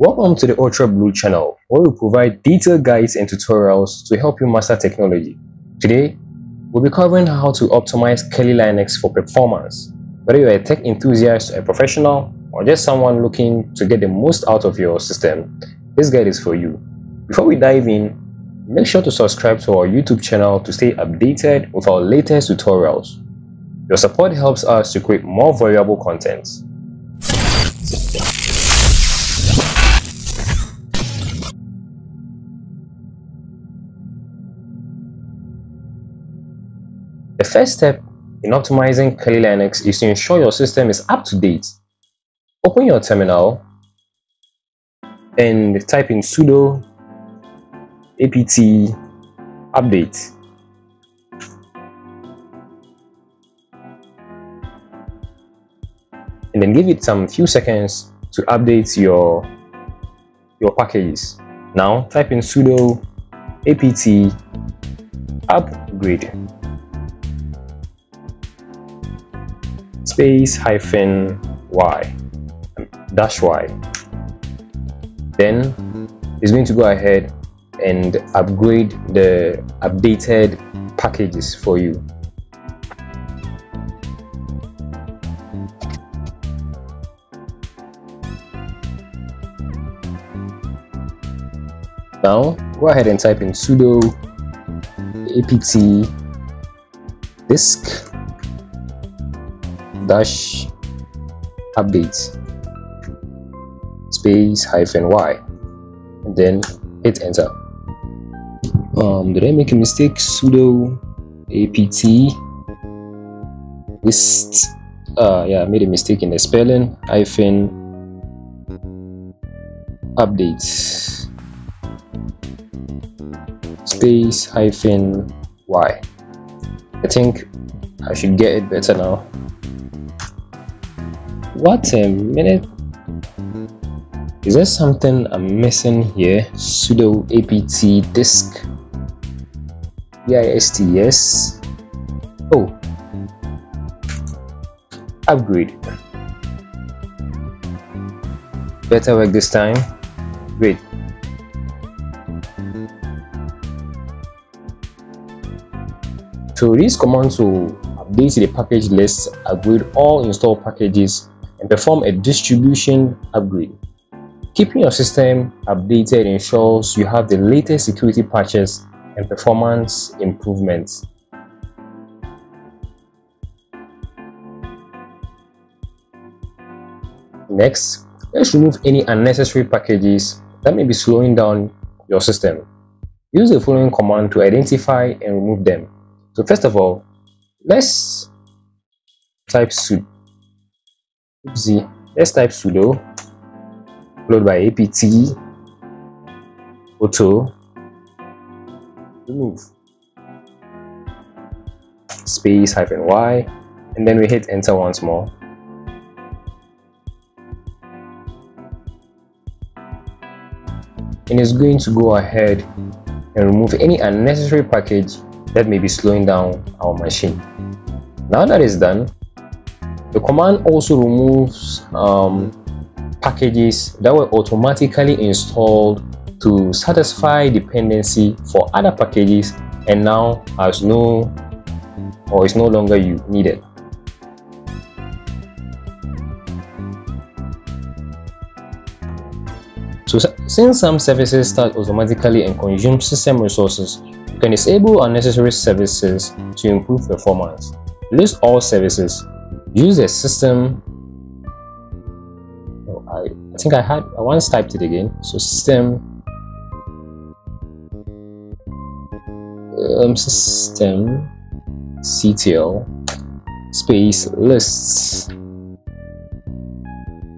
Welcome to the Ultra Blue channel, where we provide detailed guides and tutorials to help you master technology. Today, we'll be covering how to optimize Kali Linux for performance. Whether you're a tech enthusiast, a professional, or just someone looking to get the most out of your system, this guide is for you. Before we dive in, make sure to subscribe to our YouTube channel to stay updated with our latest tutorials. Your support helps us to create more valuable content. First step in optimizing Kali Linux is to ensure your system is up to date. Open your terminal and type in sudo apt update. And then give it some few seconds to update your your packages. Now type in sudo apt upgrade. Space hyphen y dash y. Then it's going to go ahead and upgrade the updated packages for you. Now go ahead and type in sudo apt disk dash updates. Space hyphen y. And then hit enter. Um did i make a mistake? Sudo apt list. Uh yeah i made a mistake in the spelling. Hyphen updates. Space hyphen y. I think i should get it better now what a minute. Is there something i'm missing here? Sudo apt disk. Dist yes. Oh. Upgrade. Better work this time. Great. So these commands will update the package list upgrade all installed packages perform a distribution upgrade. Keeping your system updated ensures you have the latest security patches and performance improvements. Next, let's remove any unnecessary packages that may be slowing down your system. Use the following command to identify and remove them. So first of all, let's type sudo oopsie let's type sudo followed by apt auto remove. Space hyphen y and then we hit enter once more. And it's going to go ahead and remove any unnecessary package that may be slowing down our machine. Now that is done the command also removes um, packages that were automatically installed to satisfy dependency for other packages and now has no or is no longer you needed. So since some services start automatically and consume system resources, you can disable unnecessary services to improve performance. List all services use a system. Oh, I, I think I had I once typed it again. So system um, system ctl space lists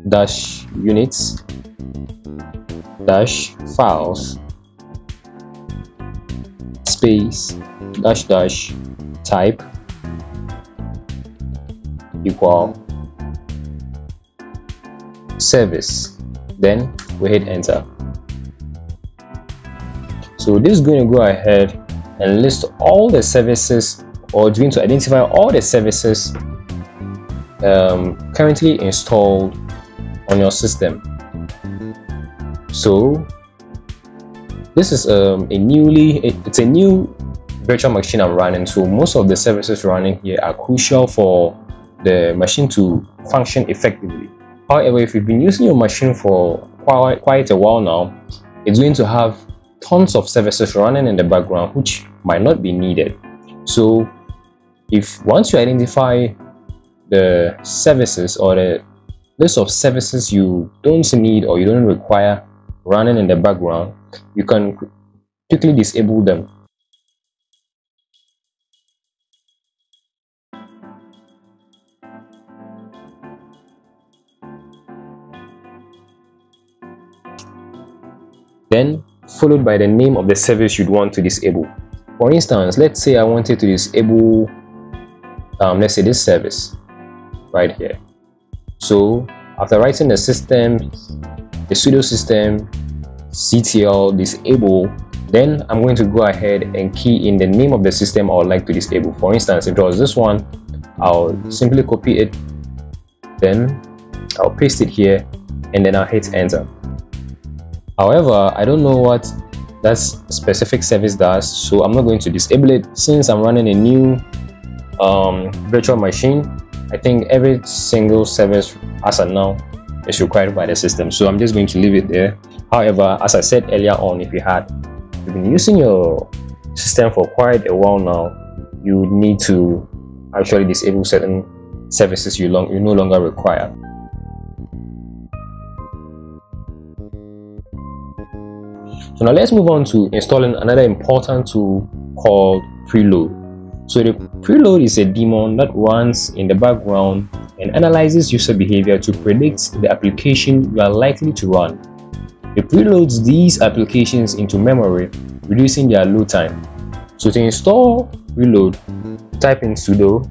dash units dash files space dash dash type equal service. Then we hit enter. So this is going to go ahead and list all the services or it's going to identify all the services um, currently installed on your system. So this is um, a newly it's a new virtual machine i'm running. So most of the services running here are crucial for the machine to function effectively. However if you've been using your machine for quite, quite a while now it's going to have tons of services running in the background which might not be needed. So if once you identify the services or the list of services you don't need or you don't require running in the background you can quickly disable them followed by the name of the service you'd want to disable. For instance let's say i wanted to disable um, let's say this service right here. So after writing the system the sudo system ctl disable then i'm going to go ahead and key in the name of the system i would like to disable. For instance if it was this one i'll simply copy it then i'll paste it here and then i'll hit enter however i don't know what that specific service does so i'm not going to disable it. Since i'm running a new um, virtual machine i think every single service as of now is required by the system. So i'm just going to leave it there. However as i said earlier on if you had you've been using your system for quite a while now you need to actually disable certain services you long you no longer require So now let's move on to installing another important tool called preload. So the preload is a daemon that runs in the background and analyzes user behavior to predict the application you are likely to run. It preloads these applications into memory, reducing their load time. So to install preload, type in sudo,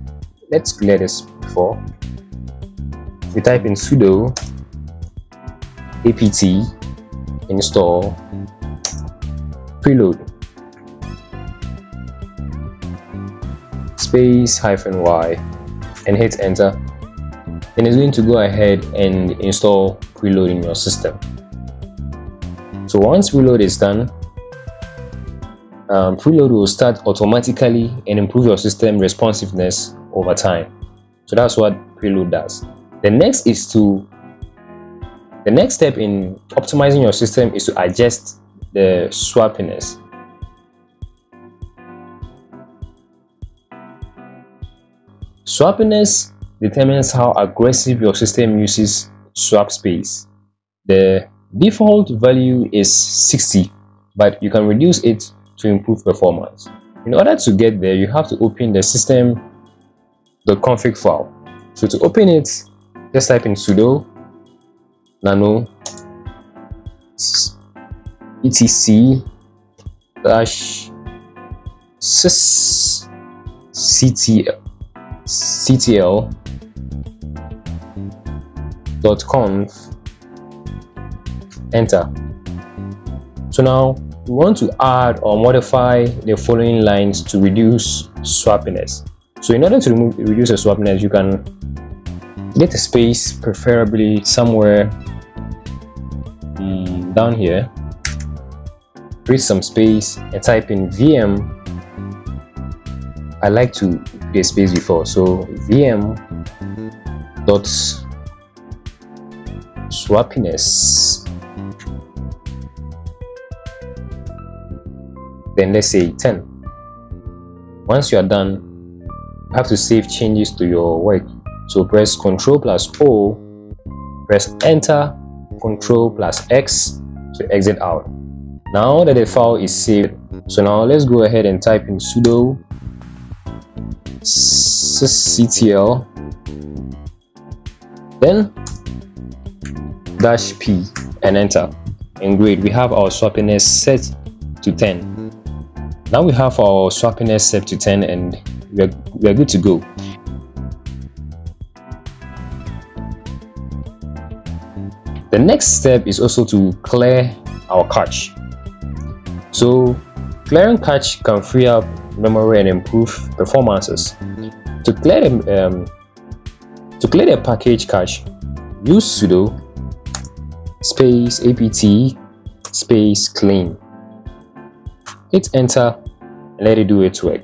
let's clear this before. We type in sudo apt install preload space hyphen y and hit enter. And it's going to go ahead and install preload in your system. So once preload is done um, preload will start automatically and improve your system responsiveness over time. So that's what preload does. The next is to the next step in optimizing your system is to adjust the swappiness. Swappiness determines how aggressive your system uses swap space. The default value is 60, but you can reduce it to improve performance. In order to get there, you have to open the system.config file. So to open it, just type in sudo nano etc slash sys ctl ctl dot conf enter. So now we want to add or modify the following lines to reduce swappiness. So in order to remove reduce the swappiness you can get a space preferably somewhere um, down here create some space and type in vm i like to put a space before so vm dot swappiness. Then let's say 10 once you are done you have to save changes to your work. So press ctrl plus o press enter ctrl plus x to exit out now that the file is saved so now let's go ahead and type in sudo sysctl then dash p and enter. And great we have our swappiness set to 10 now we have our swappiness set to 10 and we're, we're good to go. The next step is also to clear our cache so clearing cache can free up memory and improve performances. To clear the, um, to clear the package cache, use sudo space apt space clean. Hit enter and let it do its work.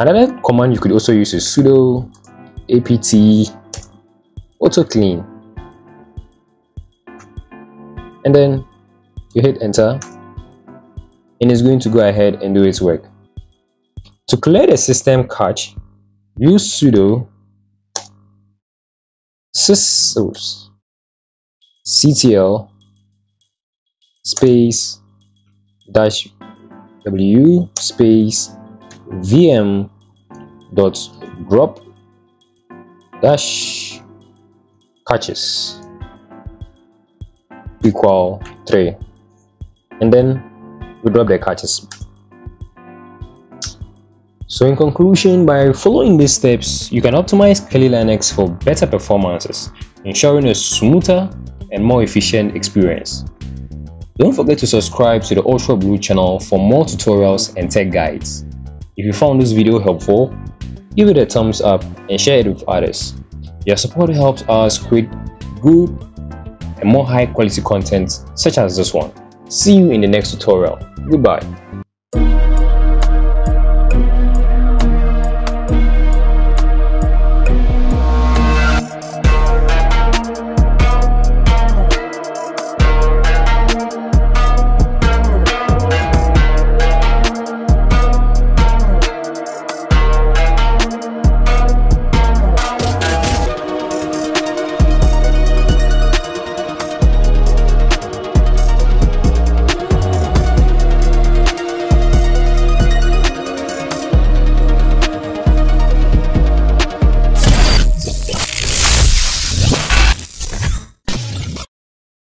Another command you could also use is sudo apt auto clean. And then you hit enter and it's going to go ahead and do its work. To clear the system cache use sudo sys ctl space dash w space vm dot drop dash catches equal 3 and then we drop their catches. so in conclusion by following these steps you can optimize Kali Linux for better performances ensuring a smoother and more efficient experience don't forget to subscribe to the Ultra Blue channel for more tutorials and tech guides if you found this video helpful give it a thumbs up and share it with others your support helps us create good and more high quality content such as this one. See you in the next tutorial. Goodbye.